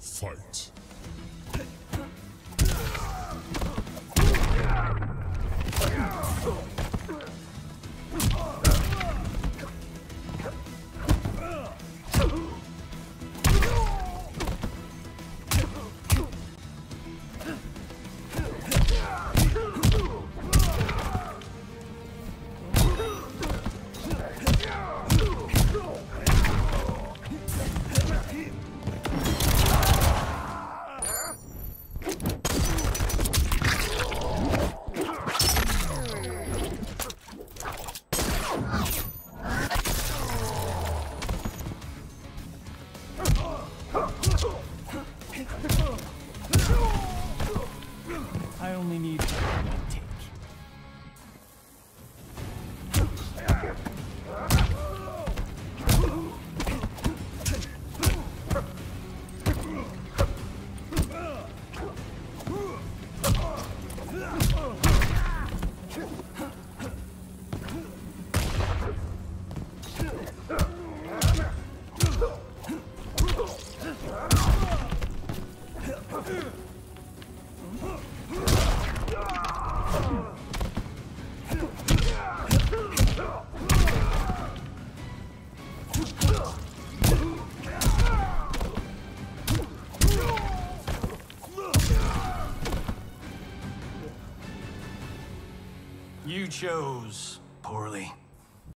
Fight. I only need one take. You chose poorly.